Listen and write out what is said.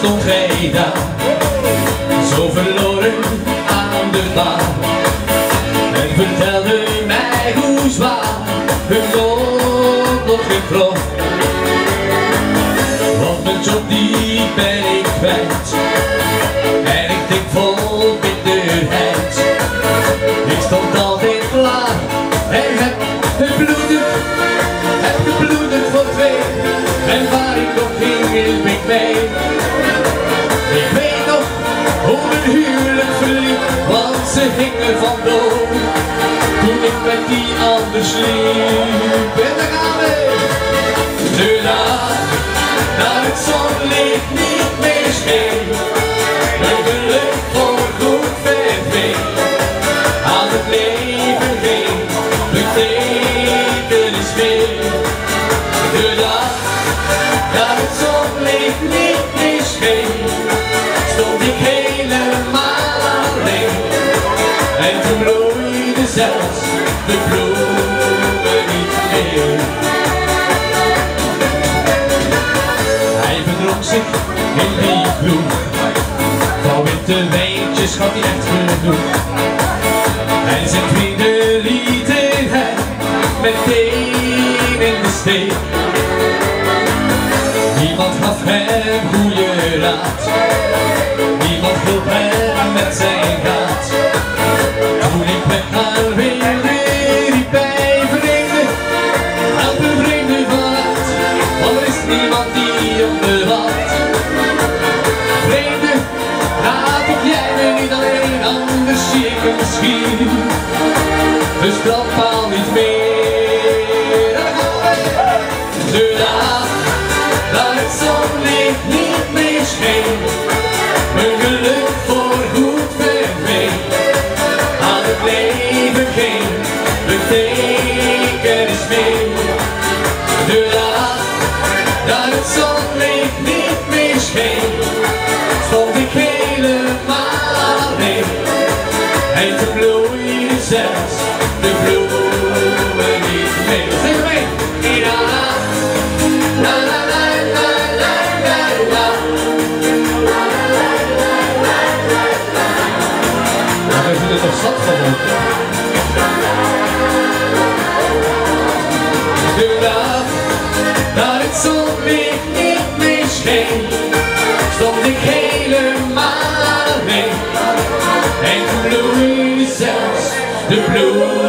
stond gij daar, zo verloren aan de baan. En vertelde mij hoe zwaar hun lot nog getrof. Want mijn job die ben ik kwijt, en ik denk vol bitterheid. Ik stond altijd klaar en ze gingen van dood. Toen ik met die anders sliep. En daar gaan we. De dag dat het zonlicht niet meer scheen. Mijn geluk voor goed verdween. Aan het leven geen betekenis meer. De dag dat het zonlicht niet meer scheen, zelfs de bloemen niet meer. Hij bedronk zich in die kroeg, van witte wijntjes had hij echt genoeg. En zijn vrienden lieten hem meteen in de steek. Niemand gaf hem goede raad. Die op me wacht. Vreemde, laat op jij me niet alleen, anders zie ik hem misschien. Dus brandpaal niet meer. Daar. De dag dat het zonlicht dat het zonlicht niet meer scheen, stond ik helemaal alleen. En toen bloeide zelfs de bloemen niet meer. Zeg maar mee! Ja, la la la la la la la. Ja, we zijn er toch zat van het niet meer scheen, stond ik helemaal alleen. En toen bloeide zelfs de bloemen